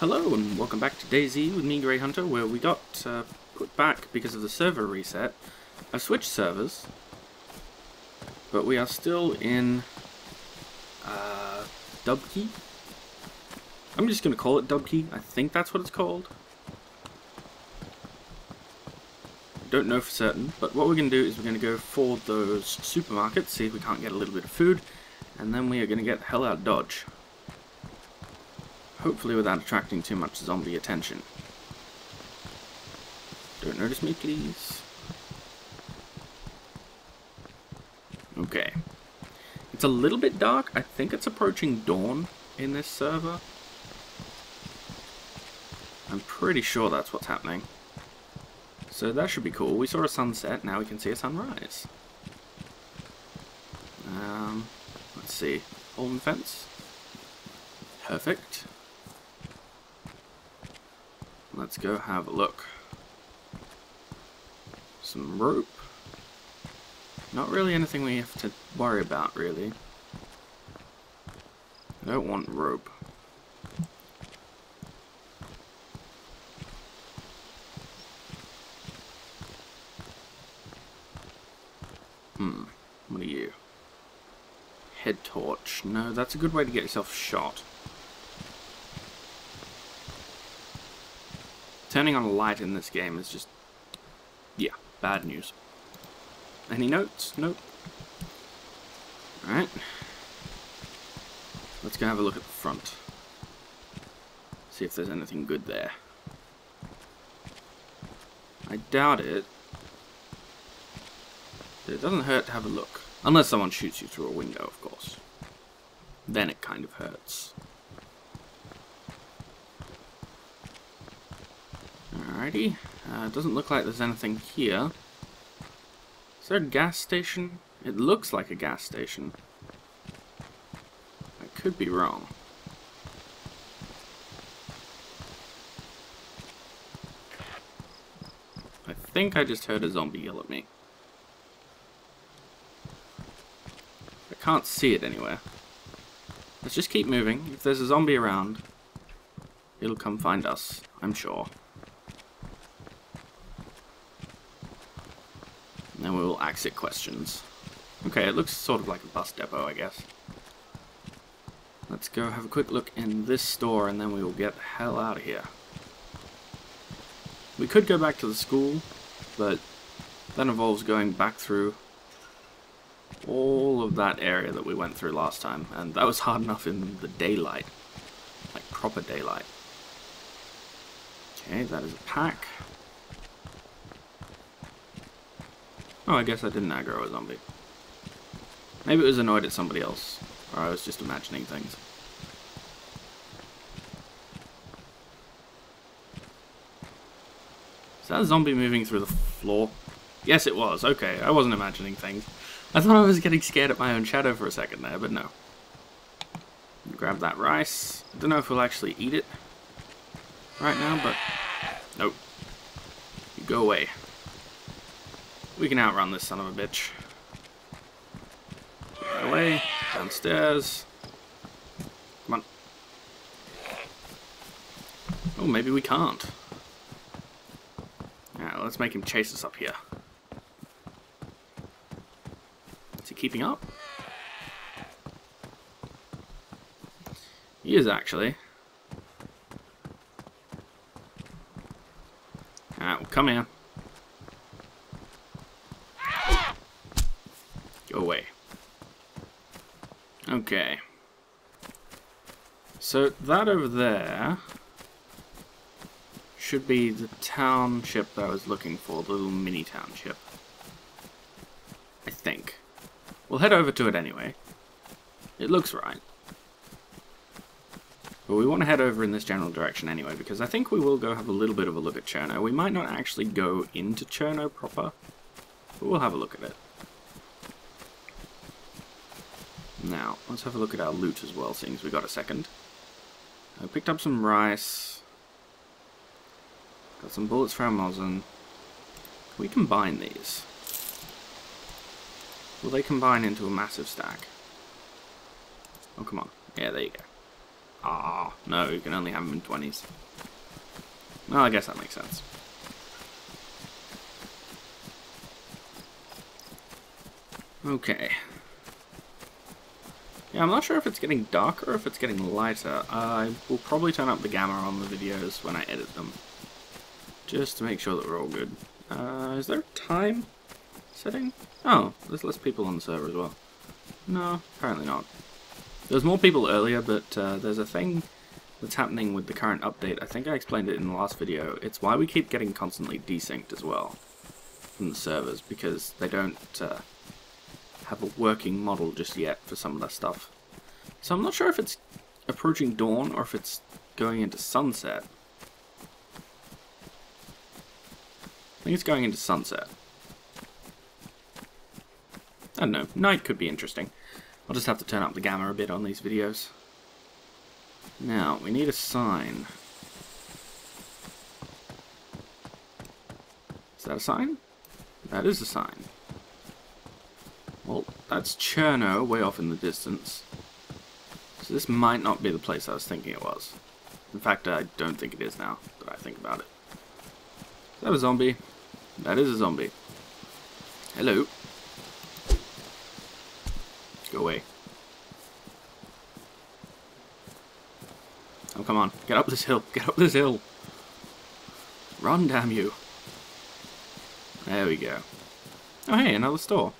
Hello and welcome back to DayZ with me, Grey Hunter, where we got uh, put back because of the server reset. I've switched servers, but we are still in uh, Dubky. I'm just going to call it Dubky. I think that's what it's called. Don't know for certain, but what we're going to do is we're going to go for those supermarkets, see if we can't get a little bit of food, and then we are going to get the hell out of Dodge. Hopefully without attracting too much zombie attention. Don't notice me, please. Okay. It's a little bit dark. I think it's approaching dawn in this server. I'm pretty sure that's what's happening. So that should be cool. We saw a sunset, now we can see a sunrise. Um, let's see. Holden fence. Perfect. Let's go have a look. Some rope. Not really anything we have to worry about, really. I don't want rope. Hmm. What are you? Head torch. No, that's a good way to get yourself shot. Turning on a light in this game is just... Yeah, bad news. Any notes? Nope. Alright. Let's go have a look at the front. See if there's anything good there. I doubt it. It doesn't hurt to have a look. Unless someone shoots you through a window, of course. Then it kind of hurts. Alrighty. Uh, doesn't look like there's anything here. Is there a gas station? It looks like a gas station. I could be wrong. I think I just heard a zombie yell at me. I can't see it anywhere. Let's just keep moving. If there's a zombie around, it'll come find us, I'm sure. And then we will exit questions. Okay, it looks sort of like a bus depot, I guess. Let's go have a quick look in this store and then we will get the hell out of here. We could go back to the school, but that involves going back through all of that area that we went through last time, and that was hard enough in the daylight. Like proper daylight. Okay, that is a pack. Oh, I guess I didn't aggro a zombie. Maybe it was annoyed at somebody else, or I was just imagining things. Is that a zombie moving through the floor? Yes, it was. Okay, I wasn't imagining things. I thought I was getting scared at my own shadow for a second there, but no. Grab that rice. I don't know if we'll actually eat it right now, but... Nope. You go away. We can outrun this son of a bitch. Get away. Downstairs. Come on. Oh, maybe we can't. Alright, let's make him chase us up here. Is he keeping up? He is actually. Alright, well, come here. Go away. Okay. So that over there should be the township that I was looking for, the little mini township. I think. We'll head over to it anyway. It looks right. But we want to head over in this general direction anyway, because I think we will go have a little bit of a look at Cherno. We might not actually go into Cherno proper, but we'll have a look at it. Now, let's have a look at our loot as well, seeing as we got a second. I picked up some rice. Got some bullets for our Mosin. We combine these? Will they combine into a massive stack? Oh, come on. Yeah, there you go. Ah, no, you can only have them in 20s. Well, I guess that makes sense. Okay. Yeah, I'm not sure if it's getting darker or if it's getting lighter. I will probably turn up the gamma on the videos when I edit them. Just to make sure that we're all good. Uh, is there a time setting? Oh, there's less people on the server as well. No, apparently not. There's more people earlier, but uh, there's a thing that's happening with the current update. I think I explained it in the last video. It's why we keep getting constantly desynced as well from the servers, because they don't uh, have a working model just yet for some of that stuff. So I'm not sure if it's approaching dawn or if it's going into sunset. I think it's going into sunset. I don't know, night could be interesting. I'll just have to turn up the gamma a bit on these videos. Now, we need a sign. Is that a sign? That is a sign. Well, that's Cherno, way off in the distance. So this might not be the place I was thinking it was. In fact, I don't think it is now that I think about it. Is that a zombie? That is a zombie. Hello. Go away. Oh, come on. Get up this hill. Get up this hill. Run, damn you. There we go. Oh, hey, another store.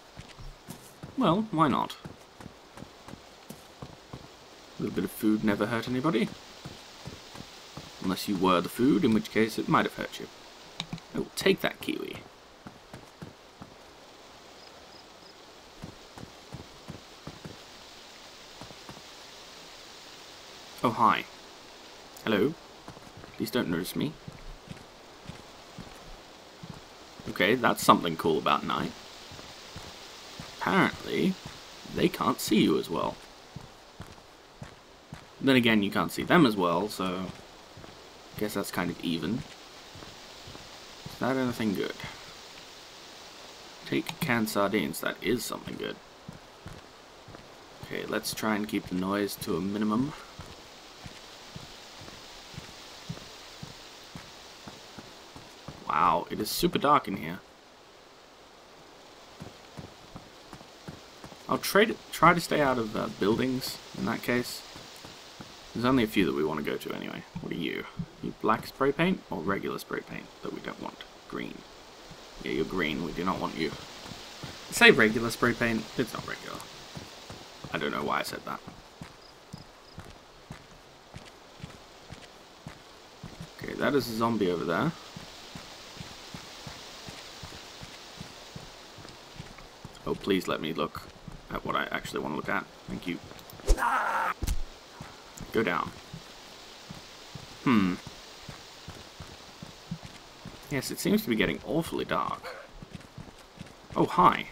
Well, why not? A little bit of food never hurt anybody. Unless you were the food, in which case it might have hurt you. Oh, take that kiwi. Oh, hi. Hello. Please don't notice me. Okay, that's something cool about night apparently they can't see you as well. Then again, you can't see them as well, so I guess that's kind of even. Is that anything good? Take canned sardines, that is something good. Okay, let's try and keep the noise to a minimum. Wow, it is super dark in here. I'll try to, try to stay out of uh, buildings in that case. There's only a few that we want to go to anyway. What are you? You black spray paint or regular spray paint that we don't want? Green. Yeah, you're green. We do not want you. Say regular spray paint. It's not regular. I don't know why I said that. Okay, that is a zombie over there. Oh, please let me look actually want to look at. Thank you. Go down. Hmm. Yes, it seems to be getting awfully dark. Oh, hi.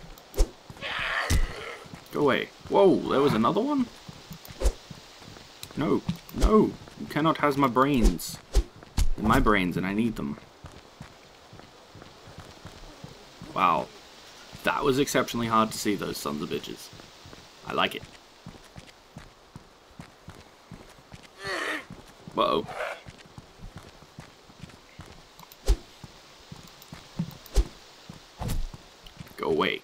Go away. Whoa, there was another one? No, no. You cannot have my brains. They're my brains and I need them. Wow, that was exceptionally hard to see those sons of bitches. I like it. Whoa. Go away.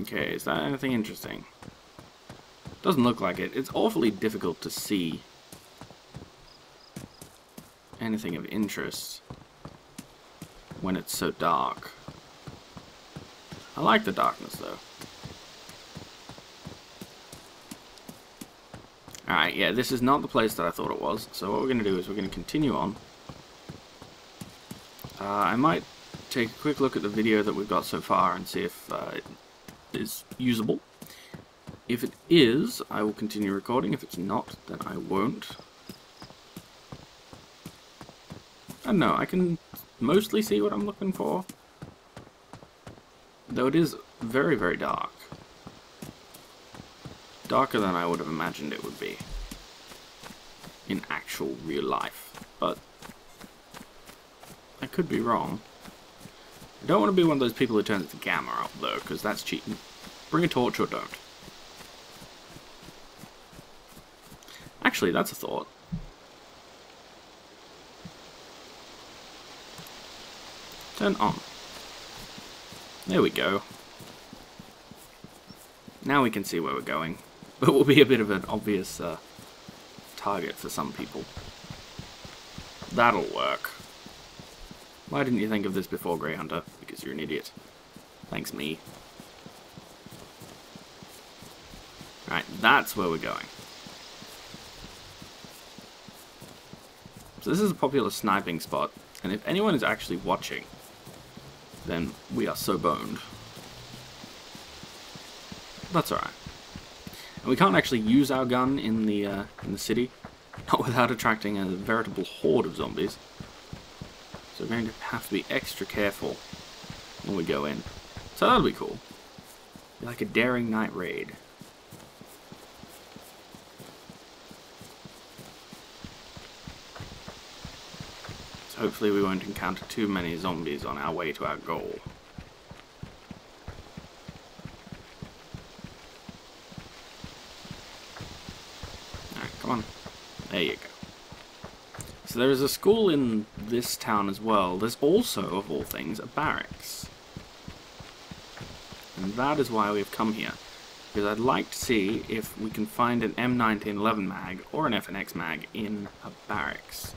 Okay, is that anything interesting? Doesn't look like it. It's awfully difficult to see anything of interest when it's so dark. I like the darkness though. Alright, yeah, this is not the place that I thought it was, so what we're going to do is we're going to continue on. Uh, I might take a quick look at the video that we've got so far and see if uh, it is usable. If it is, I will continue recording. If it's not, then I won't. I don't know, I can mostly see what I'm looking for. Though it is very, very dark. Darker than I would have imagined it would be. In actual real life. But I could be wrong. I don't want to be one of those people who turns the gamma up though, because that's cheating. Bring a torch or don't. Actually, that's a thought. Turn on. There we go. Now we can see where we're going. But we'll be a bit of an obvious uh, target for some people. That'll work. Why didn't you think of this before, Grey Hunter? Because you're an idiot. Thanks, me. Right, that's where we're going. So this is a popular sniping spot, and if anyone is actually watching, then we are so boned. That's alright. And we can't actually use our gun in the uh, in the city, not without attracting a veritable horde of zombies. So we're going to have to be extra careful when we go in. So that'll be cool. Be like a daring night raid. Hopefully we won't encounter too many zombies on our way to our goal. Alright, come on. There you go. So there is a school in this town as well. There's also, of all things, a barracks. And that is why we've come here. Because I'd like to see if we can find an M1911 mag or an FNX mag in a barracks.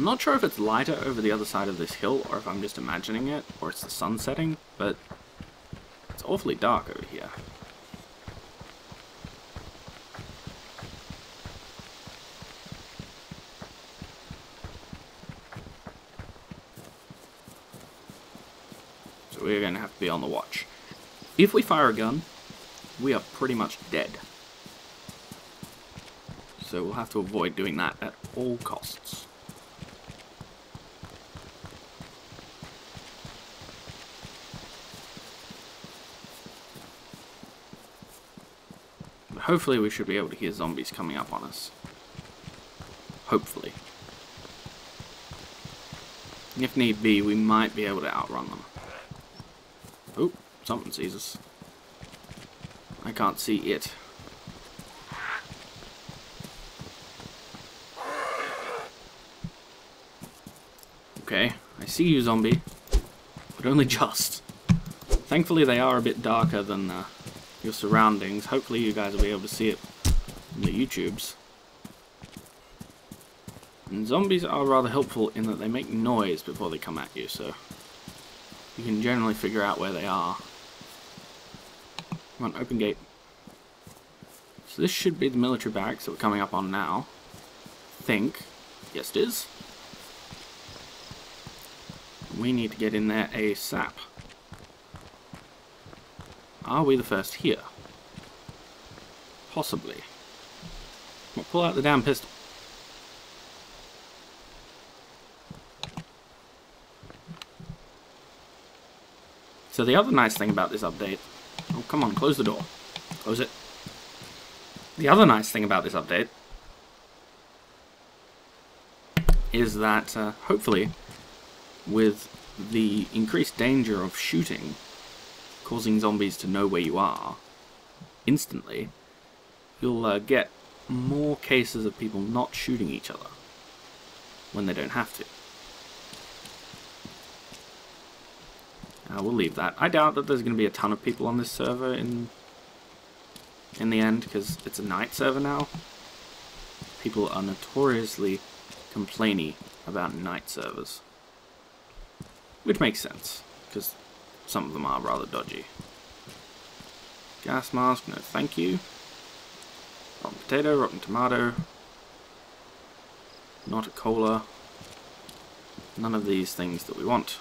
I'm not sure if it's lighter over the other side of this hill, or if I'm just imagining it, or it's the sun setting, but it's awfully dark over here. So we're going to have to be on the watch. If we fire a gun, we are pretty much dead. So we'll have to avoid doing that at all costs. Hopefully we should be able to hear zombies coming up on us. Hopefully. If need be, we might be able to outrun them. Oh, something sees us. I can't see it. Okay, I see you, zombie. But only just. Thankfully, they are a bit darker than uh, your surroundings. Hopefully you guys will be able to see it in the YouTubes. And zombies are rather helpful in that they make noise before they come at you, so you can generally figure out where they are. Come on, open gate. So this should be the military barracks that we're coming up on now. think. Yes, it is. We need to get in there ASAP. Are we the first here? Possibly. Well, pull out the damn pistol. So the other nice thing about this update... Oh, come on, close the door. Close it. The other nice thing about this update is that, uh, hopefully, with the increased danger of shooting causing zombies to know where you are instantly, you'll uh, get more cases of people not shooting each other when they don't have to. Uh, we'll leave that. I doubt that there's going to be a ton of people on this server in in the end, because it's a night server now. People are notoriously complainy about night servers. Which makes sense, because some of them are rather dodgy. Gas mask, no thank you. Rotten potato, rotten tomato. Not a cola. None of these things that we want.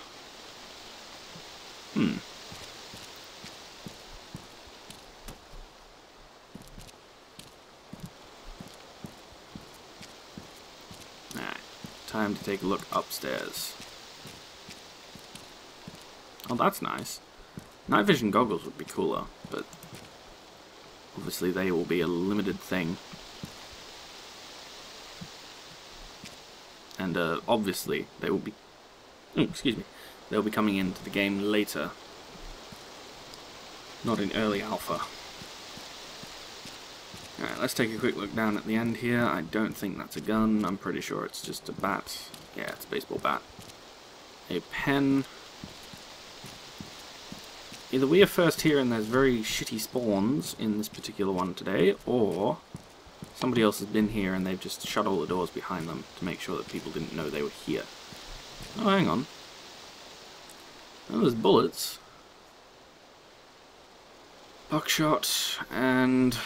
Hmm. Alright, time to take a look upstairs. Oh, that's nice. Night vision goggles would be cooler, but obviously they will be a limited thing. And uh, obviously they will be, oh, excuse me, they'll be coming into the game later, not in early alpha. Alright, let's take a quick look down at the end here. I don't think that's a gun. I'm pretty sure it's just a bat. Yeah, it's a baseball bat. A pen. Either we are first here and there's very shitty spawns in this particular one today, or somebody else has been here and they've just shut all the doors behind them to make sure that people didn't know they were here. Oh, hang on. Oh, there's bullets. Buckshot and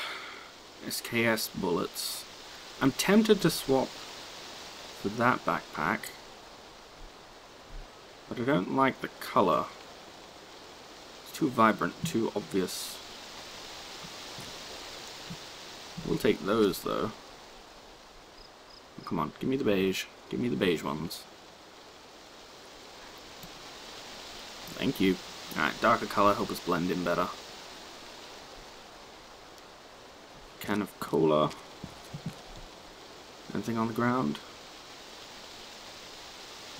SKS bullets. I'm tempted to swap for that backpack. But I don't like the colour. Too vibrant, too obvious. We'll take those though. Come on, give me the beige. Give me the beige ones. Thank you. Alright, darker colour, help us blend in better. can of cola. Anything on the ground?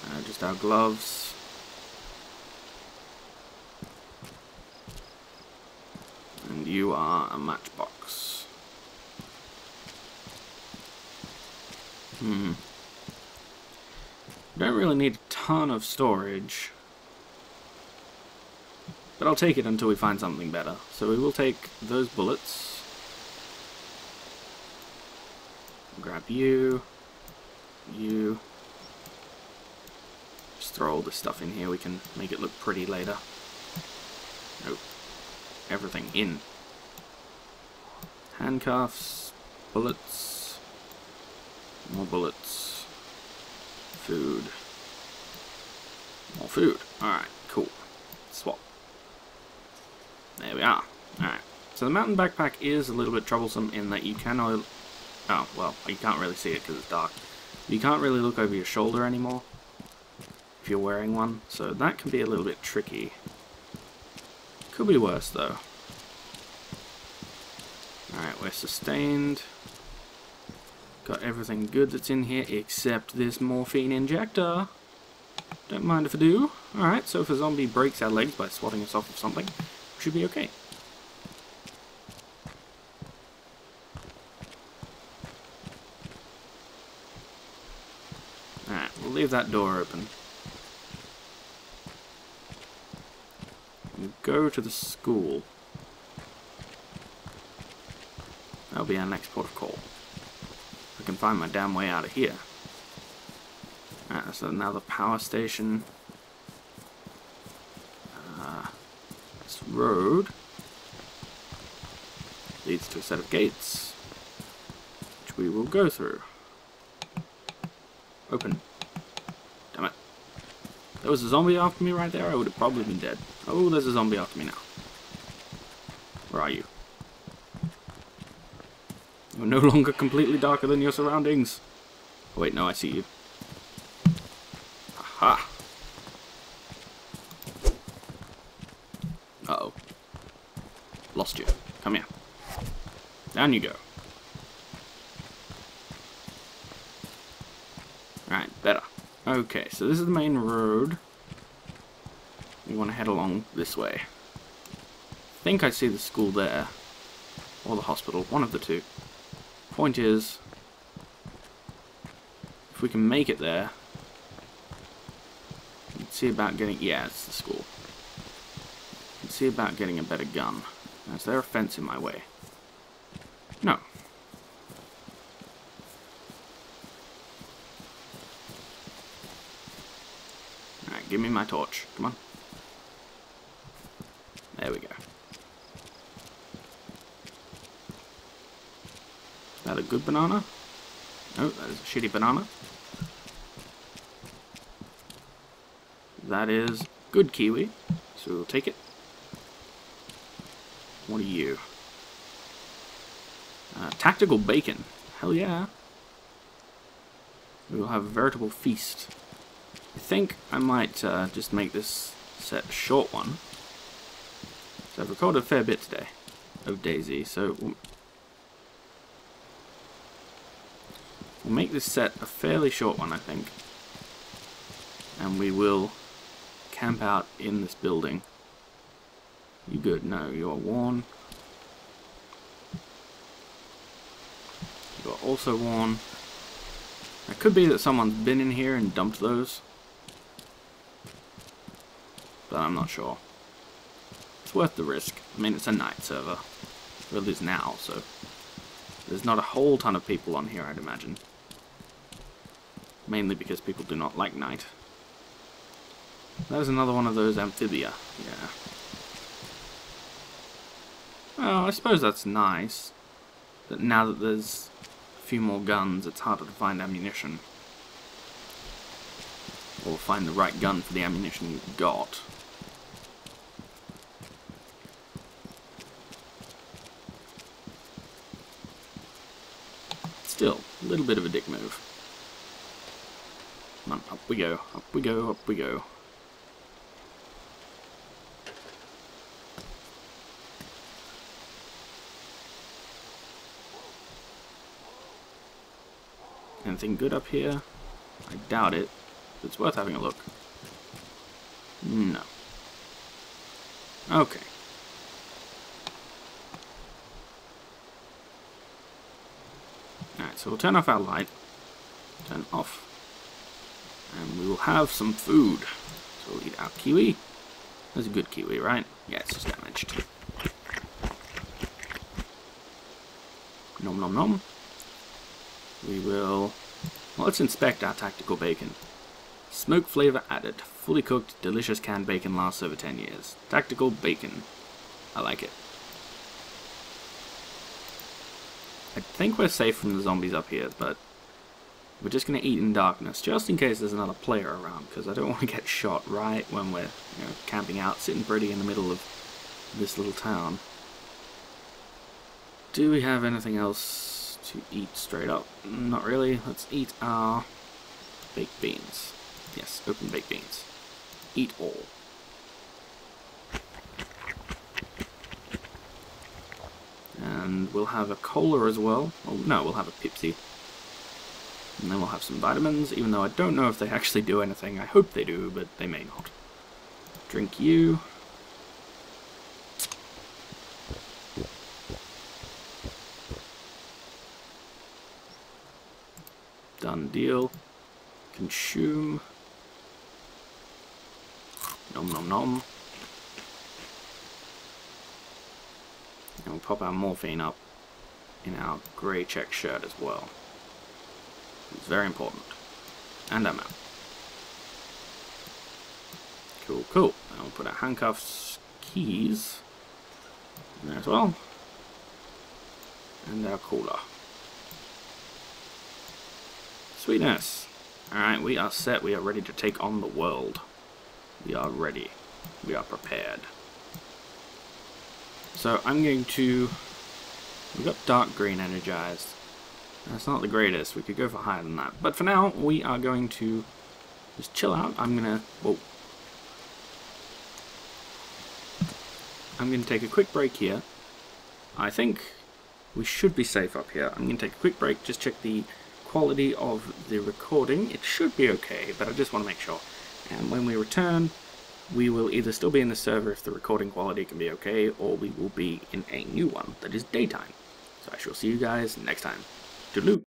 Uh, just our gloves. And you are a matchbox. Hmm. Don't really need a ton of storage. But I'll take it until we find something better. So we will take those bullets. Grab you. You. Just throw all this stuff in here. We can make it look pretty later. Nope. Everything in. Handcuffs. Bullets. More bullets. Food. More food. Alright, cool. Swap. There we are. Alright. So the mountain backpack is a little bit troublesome in that you cannot Oh, well, you can't really see it because it's dark. You can't really look over your shoulder anymore if you're wearing one, so that can be a little bit tricky. Could be worse, though. Alright, we're sustained. Got everything good that's in here except this morphine injector. Don't mind if I do. Alright, so if a zombie breaks our legs by swatting us off of something, we should be okay. Alright, we'll leave that door open. go to the school. That'll be our next port of call. I can find my damn way out of here. Alright, so now the power station. Uh, this road leads to a set of gates, which we will go through. Open. Damn it. There was a zombie after me right there, I would have probably been dead. Oh, there's a zombie after me now. Where are you? You're no longer completely darker than your surroundings. Oh, wait, no, I see you. Aha! Uh-oh. Lost you. Come here. Down you go. Right, better. Okay, so this is the main road. We want to head along this way. I think I see the school there. Or the hospital, one of the two. Point is, if we can make it there, see about getting, yeah, it's the school. See about getting a better gun. Is there a fence in my way? No, Alright, Give me my torch. Come on. There we go. Is that a good banana? No, that is a shitty banana. That is good kiwi, so we'll take it. What are you? Uh, tactical bacon. Hell yeah. We will have a veritable feast. I think I might uh, just make this set a short one. So I've recorded a fair bit today of DayZ, so we'll, make this set a fairly short one, I think. And we will camp out in this building. You good? No, you're worn. We've got also worn. It could be that someone's been in here and dumped those. But I'm not sure. It's worth the risk. I mean, it's a night server. Well, it is now, so... There's not a whole ton of people on here, I'd imagine. Mainly because people do not like night. There's another one of those amphibia. Yeah. Well, I suppose that's nice. That now that there's a few more guns, it's harder to find ammunition. Or find the right gun for the ammunition you've got. Still, a little bit of a dick move. On, up we go, up we go, up we go. Anything good up here? I doubt it. It's worth having a look. No. Okay. Alright, so we'll turn off our light. Turn off. And we will have some food. So we'll eat our kiwi. That's a good kiwi, right? Yeah, it's just damaged. Nom nom nom. We will... Let's inspect our tactical bacon. Smoke flavor added. Fully cooked, delicious canned bacon lasts over 10 years. Tactical bacon. I like it. I think we're safe from the zombies up here, but we're just going to eat in darkness, just in case there's another player around, because I don't want to get shot right when we're you know, camping out, sitting pretty in the middle of this little town. Do we have anything else to eat straight up? Not really. Let's eat our baked beans. Yes, open baked beans. Eat all. And we'll have a cola as well. Oh, no, we'll have a Pepsi. And then we'll have some vitamins, even though I don't know if they actually do anything. I hope they do, but they may not. Drink you. Done deal. Consume. Nom nom nom. And we'll pop our morphine up in our grey check shirt as well. It's very important. And I'm out. Cool, cool. And we'll put our handcuffs, keys in there as well. And our cooler. Sweetness. Alright, we are set. We are ready to take on the world. We are ready. We are prepared. So I'm going to... We've got dark green energized. That's not the greatest. We could go for higher than that. But for now, we are going to just chill out. I'm going to... Whoa. I'm going to take a quick break here. I think we should be safe up here. I'm going to take a quick break, just check the quality of the recording. It should be okay, but I just want to make sure. And when we return, we will either still be in the server if the recording quality can be okay, or we will be in a new one that is daytime. So I shall see you guys next time. Toodaloo!